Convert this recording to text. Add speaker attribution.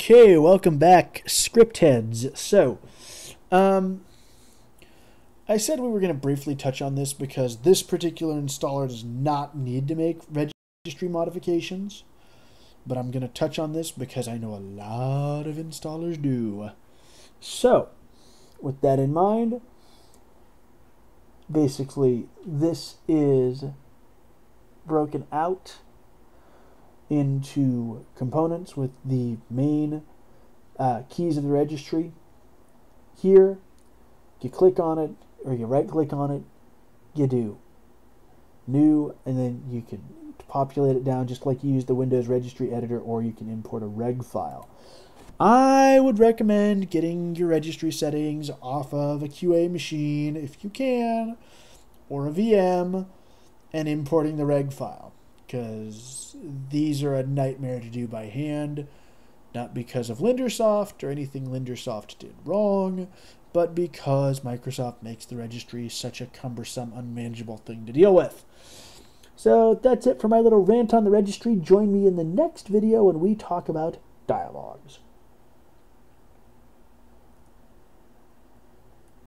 Speaker 1: Okay, welcome back, script heads. So, um, I said we were going to briefly touch on this because this particular installer does not need to make registry modifications, but I'm going to touch on this because I know a lot of installers do. So, with that in mind, basically, this is broken out into components with the main uh, keys of the registry. Here, you click on it, or you right click on it, you do new, and then you can populate it down just like you use the Windows registry editor, or you can import a reg file. I would recommend getting your registry settings off of a QA machine if you can, or a VM, and importing the reg file because these are a nightmare to do by hand, not because of Lindersoft or anything Lindersoft did wrong, but because Microsoft makes the registry such a cumbersome, unmanageable thing to deal with. So that's it for my little rant on the registry. Join me in the next video when we talk about dialogues.